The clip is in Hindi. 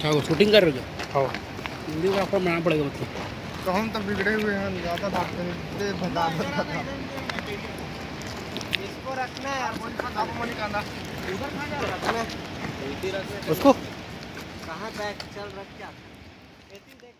क्या वो शूटिंग कर रहे हो हाँ। वीडियोग्राफर बनाना पड़ेगा मतलब तो हम तो बिगड़े हुए हैं ज़्यादा भागते नहीं बता बता इसको रखना है यार आप मन कांदा। उधर कहाँ जा रहा है? उसको? कहाँ बैग चल रख क्या? देखा।